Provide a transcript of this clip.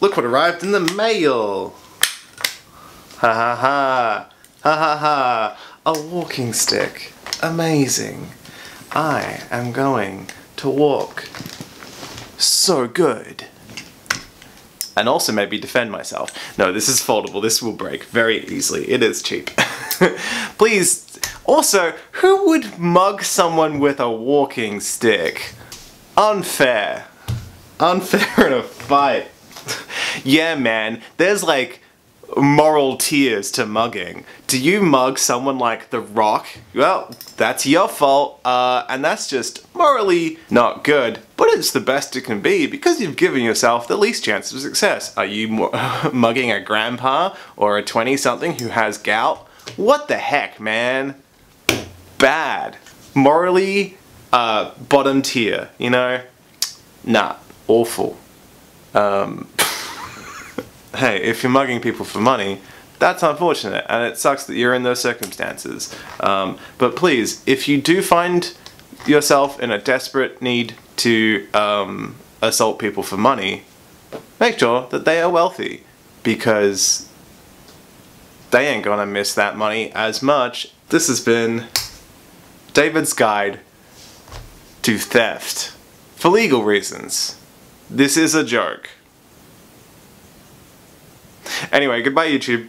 Look what arrived in the mail! Ha ha ha! Ha ha ha! A walking stick. Amazing. I am going to walk so good. And also maybe defend myself. No, this is foldable. This will break very easily. It is cheap. Please, also, who would mug someone with a walking stick? Unfair. Unfair in a fight. Yeah, man, there's like moral tiers to mugging. Do you mug someone like The Rock? Well, that's your fault, uh, and that's just morally not good, but it's the best it can be because you've given yourself the least chance of success. Are you mugging a grandpa or a 20-something who has gout? What the heck, man? Bad. Morally, uh, bottom tier, you know? Nah, awful. Um, hey, if you're mugging people for money, that's unfortunate and it sucks that you're in those circumstances. Um, but please, if you do find yourself in a desperate need to um, assault people for money, make sure that they are wealthy because they ain't gonna miss that money as much. This has been David's Guide to Theft for legal reasons. This is a joke. Anyway, goodbye YouTube.